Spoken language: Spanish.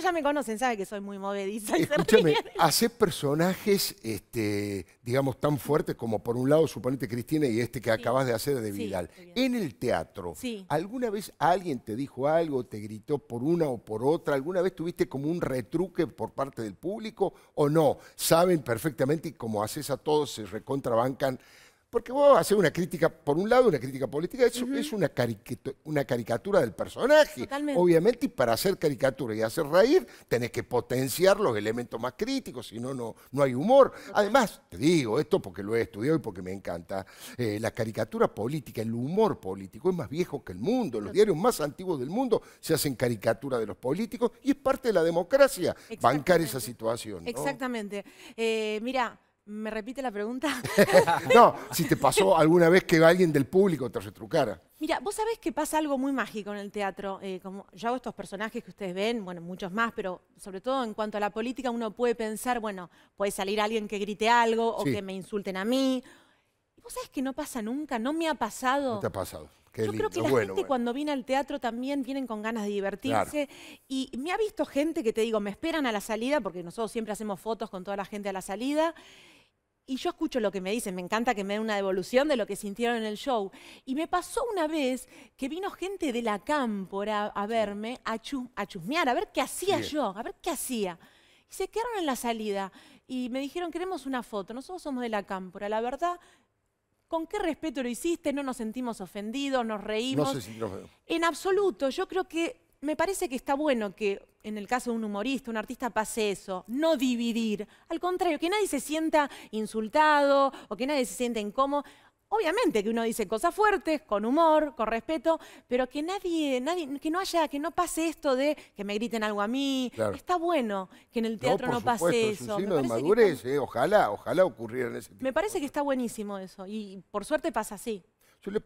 ya me conocen, saben que soy muy movediza. y Escúchame, haces personajes, este, digamos, tan fuertes como por un lado, suponete Cristina y este que acabas de hacer de Vidal. en el teatro, Sí. ¿alguna vez alguien te dijo algo, te gritó por una o por otra? ¿Alguna vez tuviste como un retruque por parte del público o no? Saben perfectamente y como haces a todos, se recontrabancan. Porque vos haces una crítica, por un lado, una crítica política, eso es una, caricatura, una caricatura del personaje. Totalmente. Obviamente, y para hacer caricatura y hacer reír, tenés que potenciar los elementos más críticos, si no, no hay humor. Además, te digo esto porque lo he estudiado y porque me encanta, eh, la caricatura política, el humor político es más viejo que el mundo. Los diarios más antiguos del mundo se hacen caricatura de los políticos y es parte de la democracia bancar esa situación. ¿no? Exactamente. Eh, mira, ¿me repite la pregunta? No, si te pasó alguna vez que alguien del público te retrucara. Mira, vos sabés que pasa algo muy mágico en el teatro. eh, como yo hago estos personajes que ustedes ven, bueno, muchos más, pero sobre todo en cuanto a la política, uno puede pensar, bueno, puede salir alguien que grite algo o Sí. que me insulten a mí. ¿Y vos sabés que no pasa nunca? ¿No me ha pasado? ¿No te ha pasado? Qué Yo lindo. creo que la bueno, gente bueno. cuando viene al teatro también vienen con ganas de divertirse. Y me ha visto gente que te digo, me esperan a la salida, porque nosotros siempre hacemos fotos con toda la gente a la salida. Y yo escucho lo que me dicen, me encanta que me den una devolución de lo que sintieron en el show. Y me pasó una vez que vino gente de la cámpora a verme, a, chu- a chusmear, a ver qué hacía yo, a ver qué hacía. Y se quedaron en la salida y me dijeron, queremos una foto, nosotros somos de la cámpora. La verdad, ¿con qué respeto lo hiciste? No nos sentimos ofendidos, nos No reímos. sé si no- En absoluto, yo creo que me parece que está bueno que en el caso de un humorista, un artista pase eso, no dividir. Al contrario, que nadie se sienta insultado o que nadie se sienta incómodo. Obviamente que uno dice cosas fuertes, con humor, con respeto, pero que nadie, nadie, que no haya, que no pase esto de que me griten algo a mí. Claro. Está bueno que en el teatro no, pase supuesto, eso. Es Me un signo de parece que madurez, está- eh, ojalá, ojalá ocurriera en ese tipo me parece de que está buenísimo eso y por suerte pasa así. Yo le